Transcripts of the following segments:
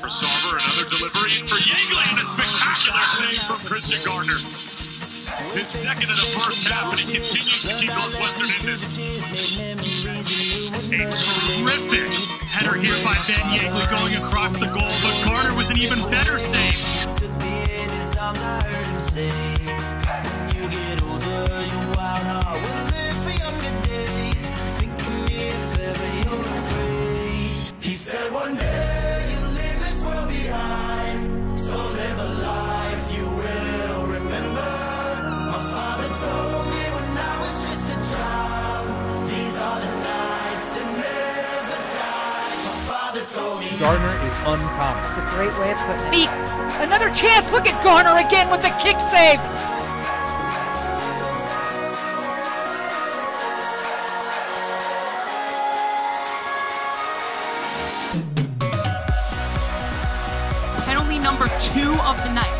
for Sarver, another delivery, and for Yeagley, and a spectacular save from Christian Garner. His second in the first half, and he continues to keep Northwestern in this. A terrific header here by Ben Yeagley going across the goal, but Garner with an even better save. He Garner is uncommon. It's a great way of putting it. Beat. Another chance. Look at Garner again with the kick save. Penalty number two of the night.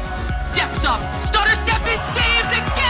Steps up. Stutter step is saved again.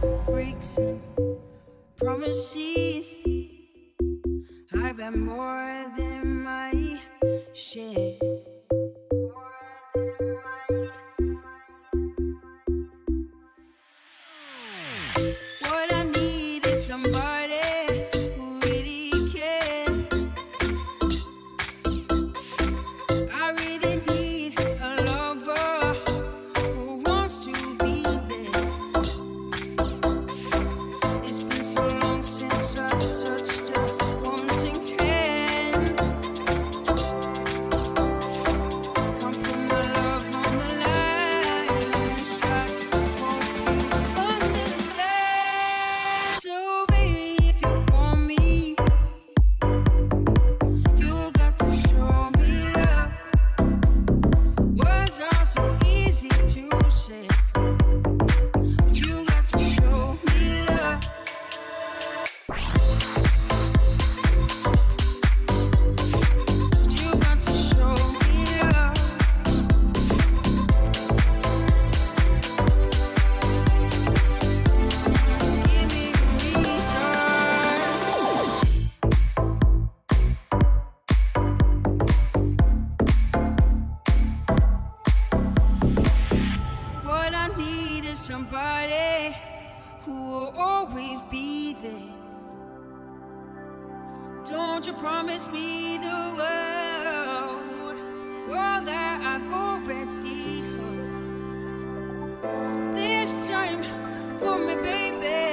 heartbreaks and promises. I've had more than my share. Words are so easy to say. needed somebody who will always be there. Don't you promise me the world, all that I've already heard. This time for me, baby.